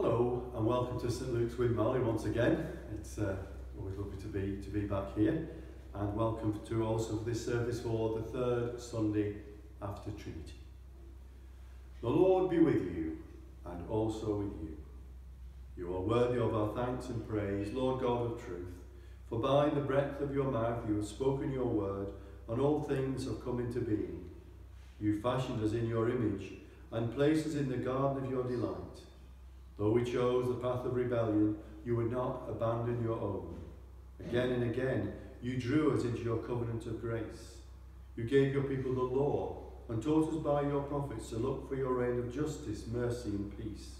Hello and welcome to St Luke's Windmarley once again. It's uh, always lovely to be to be back here, and welcome to also this service for the third Sunday after Trinity. The Lord be with you, and also with you. You are worthy of our thanks and praise, Lord God of truth, for by the breath of your mouth you have spoken your word, and all things have come into being. You fashioned us in your image, and placed us in the garden of your delight. Though we chose the path of rebellion, you would not abandon your own. Again and again, you drew us into your covenant of grace. You gave your people the law and taught us by your prophets to look for your reign of justice, mercy, and peace.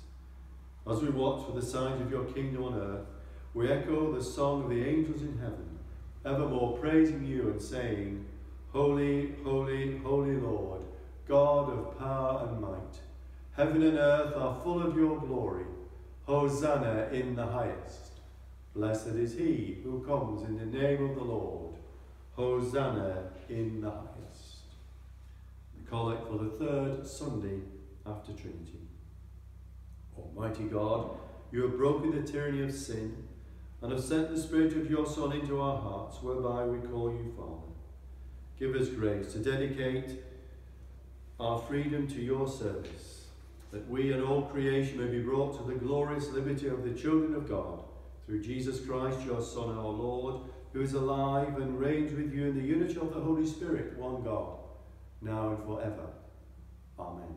As we watch for the signs of your kingdom on earth, we echo the song of the angels in heaven, evermore praising you and saying, Holy, holy, holy Lord, God of power and might. Heaven and earth are full of your glory. Hosanna in the highest. Blessed is he who comes in the name of the Lord. Hosanna in the highest. The collect for the third Sunday after Trinity. Almighty God, you have broken the tyranny of sin and have sent the Spirit of your Son into our hearts, whereby we call you Father. Give us grace to dedicate our freedom to your service that we and all creation may be brought to the glorious liberty of the children of God, through Jesus Christ, your Son, our Lord, who is alive and reigns with you in the unity of the Holy Spirit, one God, now and forever. Amen.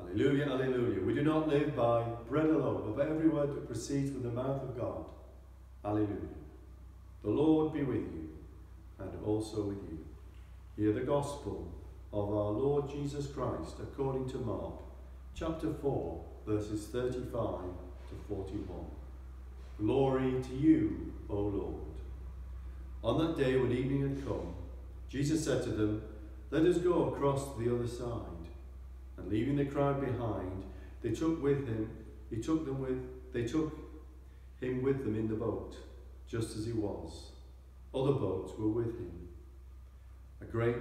Alleluia, alleluia. We do not live by bread alone, but by every word that proceeds from the mouth of God. Alleluia. The Lord be with you, and also with you. Hear the gospel of our Lord Jesus Christ according to Mark chapter 4 verses 35 to 41. Glory to you, O Lord. On that day when evening had come, Jesus said to them, Let us go across to the other side. And leaving the crowd behind, they took with him, he took them with, they took him with them in the boat, just as he was. Other boats were with him. A great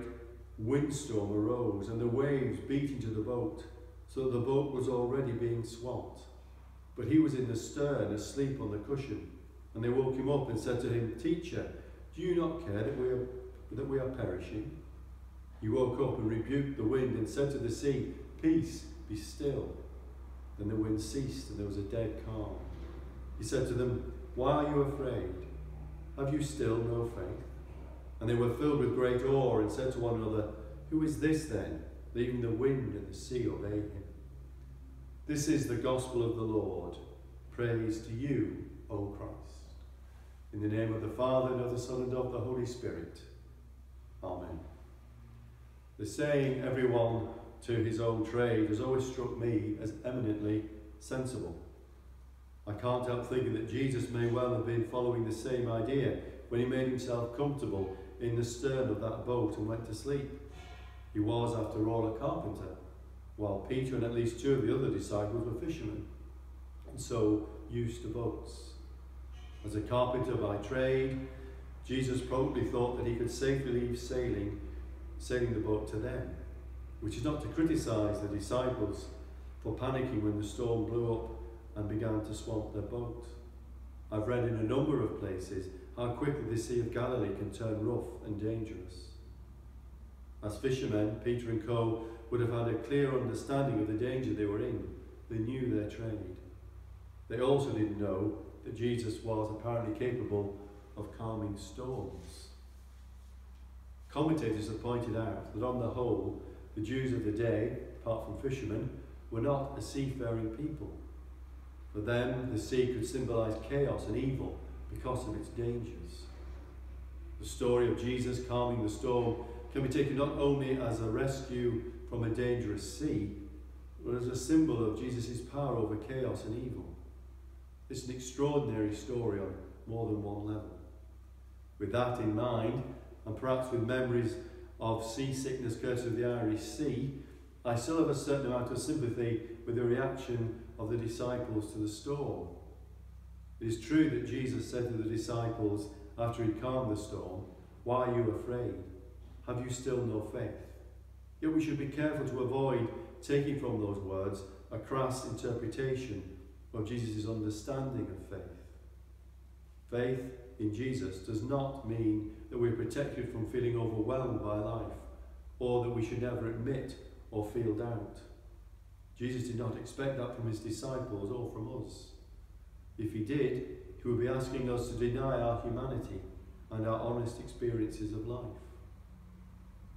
windstorm arose and the waves beat into the boat, so that the boat was already being swamped. But he was in the stern, asleep on the cushion. And they woke him up and said to him, Teacher, do you not care that we are, that we are perishing? He woke up and rebuked the wind and said to the sea, Peace, be still. Then the wind ceased and there was a dead calm. He said to them, Why are you afraid? Have you still no faith? And they were filled with great awe and said to one another, Who is this then, that even the wind and the sea obey him? This is the gospel of the Lord. Praise to you, O Christ. In the name of the Father, and of the Son, and of the Holy Spirit. Amen. The saying, everyone to his own trade, has always struck me as eminently sensible. I can't help thinking that Jesus may well have been following the same idea when he made himself comfortable in the stern of that boat and went to sleep. He was, after all, a carpenter, while Peter and at least two of the other disciples were fishermen, and so used to boats. As a carpenter by trade, Jesus probably thought that he could safely leave sailing, sailing the boat to them, which is not to criticize the disciples for panicking when the storm blew up and began to swamp their boat. I've read in a number of places how quickly the Sea of Galilee can turn rough and dangerous. As fishermen, Peter and Co. would have had a clear understanding of the danger they were in. They knew their trade. They also didn't know that Jesus was apparently capable of calming storms. Commentators have pointed out that on the whole, the Jews of the day, apart from fishermen, were not a seafaring people. For them, the sea could symbolize chaos and evil because of its dangers. The story of Jesus calming the storm can be taken not only as a rescue from a dangerous sea, but as a symbol of Jesus' power over chaos and evil. It's an extraordinary story on more than one level. With that in mind, and perhaps with memories of seasickness courtesy of the Irish Sea, I still have a certain amount of sympathy with the reaction of the disciples to the storm. It is true that Jesus said to the disciples after he calmed the storm, Why are you afraid? Have you still no faith? Yet we should be careful to avoid taking from those words a crass interpretation of Jesus' understanding of faith. Faith in Jesus does not mean that we're protected from feeling overwhelmed by life or that we should never admit or feel doubt. Jesus did not expect that from his disciples or from us. If he did, he would be asking us to deny our humanity and our honest experiences of life.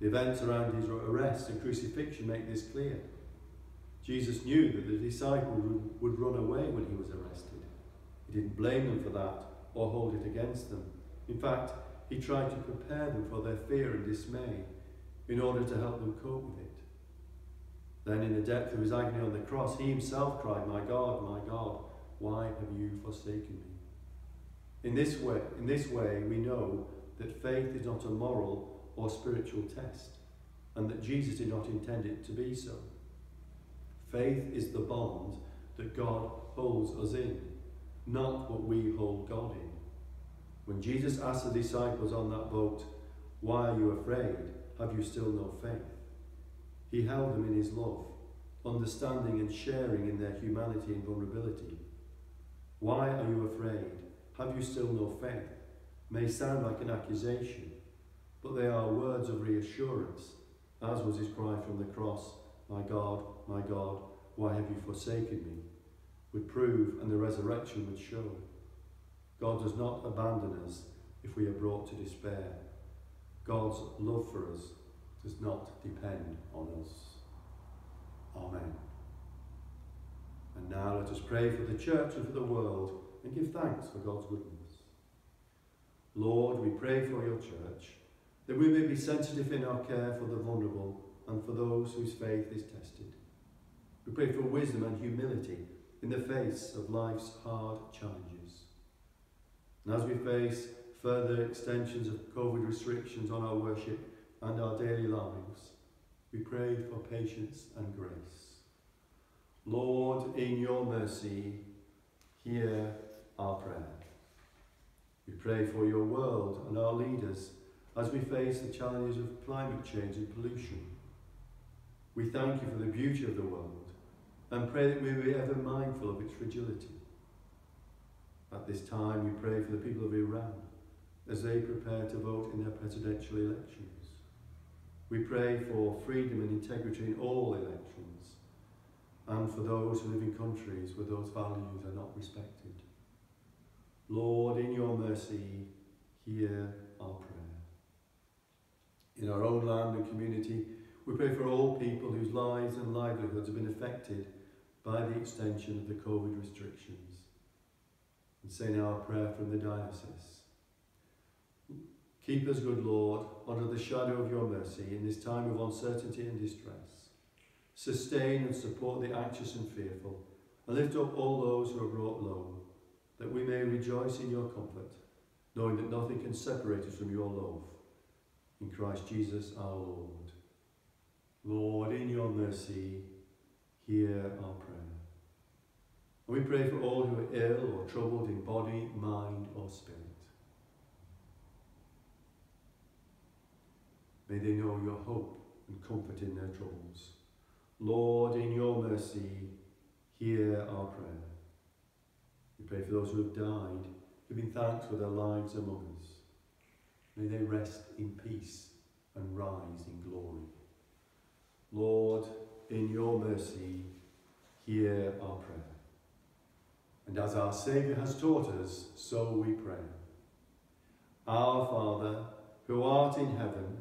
The events around his arrest and crucifixion make this clear. Jesus knew that the disciples would, run away when he was arrested. He didn't blame them for that or hold it against them. In fact, he tried to prepare them for their fear and dismay in order to help them cope with it. Then, in the depth of his agony on the cross, he himself cried, My God, my God, why have you forsaken me? In this way, in this way we know that faith is not a moral or spiritual test, and that Jesus did not intend it to be so. Faith is the bond that God holds us in, not what we hold God in. When Jesus asked the disciples on that boat, Why are you afraid? Have you still no faith? He held them in his love, understanding and sharing in their humanity and vulnerability. Why are you afraid? Have you still no faith? May sound like an accusation, but they are words of reassurance, as was his cry from the cross My God, my God, why have you forsaken me? would prove and the resurrection would show. God does not abandon us if we are brought to despair. God's love for us does not depend on us. Amen. And now let us pray for the church and for the world and give thanks for God's goodness. Lord, we pray for your church that we may be sensitive in our care for the vulnerable and for those whose faith is tested. We pray for wisdom and humility in the face of life's hard challenges. And as we face further extensions of COVID restrictions on our worship and our daily lives, we pray for patience and grace. Lord, in your mercy, hear our prayer. We pray for your world and our leaders as we face the challenges of climate change and pollution. We thank you for the beauty of the world and pray that we will be ever mindful of its fragility. At this time, we pray for the people of Iran as they prepare to vote in their presidential elections. We pray for freedom and integrity in all elections and for those who live in countries where those values are not respected. Lord, in your mercy, hear our prayer. In our own land and community, we pray for all people whose lives and livelihoods have been affected by the extension of the COVID restrictions. And say now a prayer from the diocese. Keep us, good Lord, under the shadow of your mercy in this time of uncertainty and distress. Sustain and support the anxious and fearful, and lift up all those who are brought low, that we may rejoice in your comfort, knowing that nothing can separate us from your love. In Christ Jesus our Lord. Lord, in your mercy, hear our prayer. And we pray for all who are ill or troubled in body, mind, or spirit. May they know your hope and comfort in their troubles. Lord, in your mercy, hear our prayer. We pray for those who have died, giving thanks for their lives among us. May they rest in peace and rise in glory. Lord, in your mercy, hear our prayer. And as our Saviour has taught us, so we pray. Our Father, who art in heaven,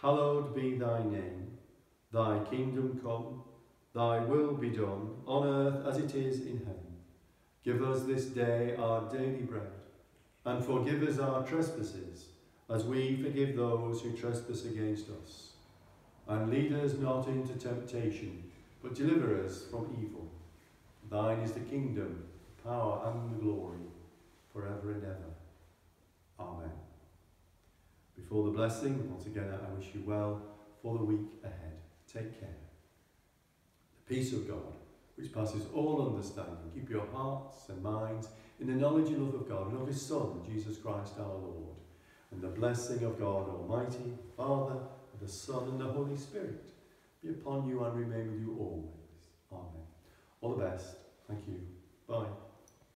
hallowed be thy name. Thy kingdom come, thy will be done, on earth as it is in heaven. Give us this day our daily bread, and forgive us our trespasses, as we forgive those who trespass against us. And lead us not into temptation, but deliver us from evil. Thine is the kingdom, power, and the glory, forever and ever. Amen. Before the blessing, once again I wish you well for the week ahead. Take care. The peace of God, which passes all understanding, keep your hearts and minds in the knowledge and love of God and of His Son, Jesus Christ our Lord. And the blessing of God Almighty, Father, the Son, and the Holy Spirit be upon you and remain with you always. Amen. All the best. Thank you. Bye.